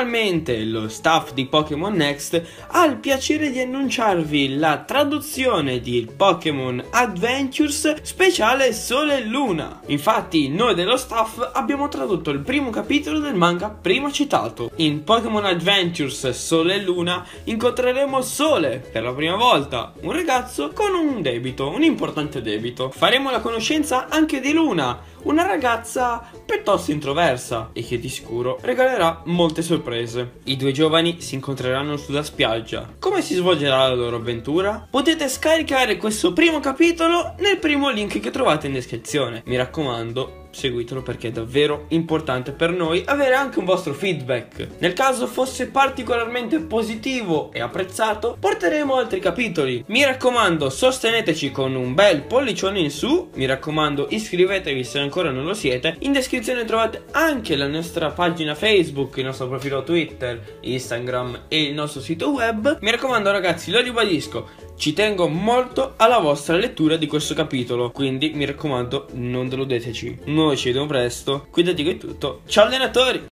Finalmente lo staff di Pokémon Next ha il piacere di annunciarvi la traduzione di Pokémon Adventures speciale Sole e Luna. Infatti noi dello staff abbiamo tradotto il primo capitolo del manga prima citato. In Pokémon Adventures Sole e Luna incontreremo Sole per la prima volta, un ragazzo con un debito, un importante debito. Faremo la conoscenza anche di Luna, una ragazza piuttosto introversa e che di sicuro regalerà molte sorprese. I due giovani si incontreranno sulla spiaggia. Come si svolgerà la loro avventura? Potete scaricare questo primo capitolo nel primo link che trovate in descrizione. Mi raccomando, seguitelo perché è davvero importante per noi avere anche un vostro feedback. Nel caso fosse particolarmente positivo e apprezzato, porteremo altri capitoli. Mi raccomando, sosteneteci con un bel pollicione in su. Mi raccomando, iscrivetevi se ancora non lo siete. In descrizione trovate anche la nostra pagina Facebook, il nostro profilo Twitter, Instagram e il nostro sito web. Mi raccomando, ragazzi, lo ribadisco. Ci tengo molto alla vostra lettura di questo capitolo, quindi mi raccomando non deludeteci. Noi ci vediamo presto, cuidati che è tutto, ciao allenatori!